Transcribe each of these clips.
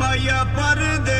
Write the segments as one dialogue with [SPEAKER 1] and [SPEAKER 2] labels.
[SPEAKER 1] மய பருதே.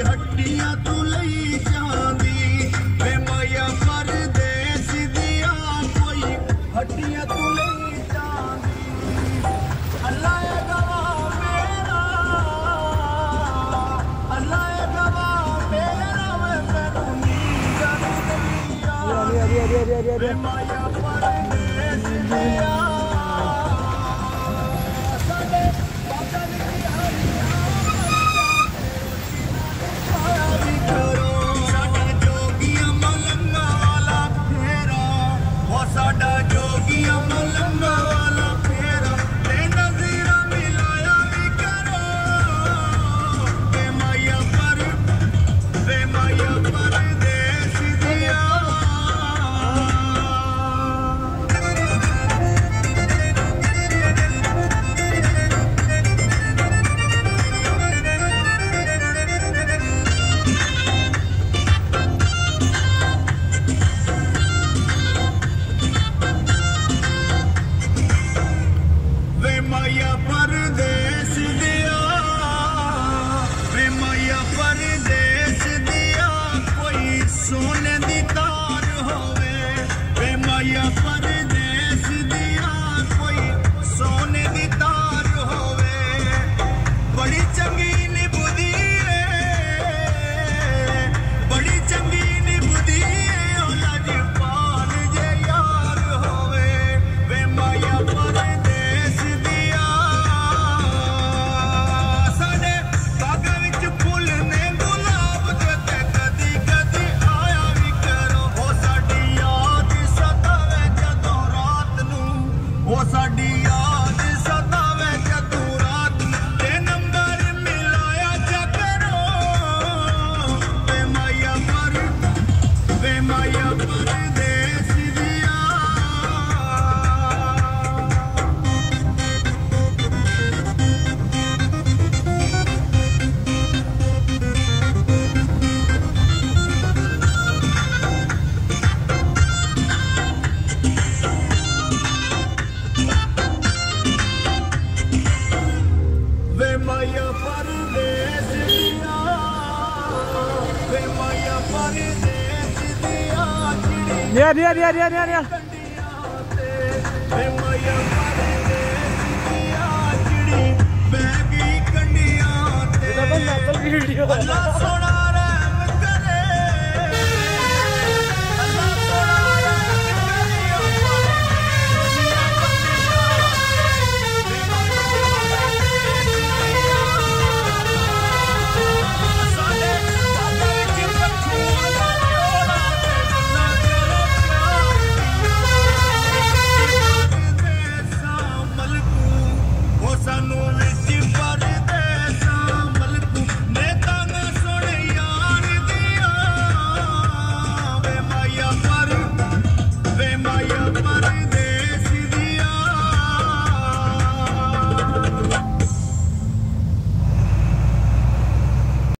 [SPEAKER 1] हड्डियाँ तू लई जांदी मैं माया परदेस दिया कोई। हड्डियाँ तू लई जांदी अल्लाह या गवा मेरा। अल्लाह या गवा मेरा। मैं तेरू नींद करूँ दिया। मैं माया परदेस दिया। your fun. Near near near near near near. Video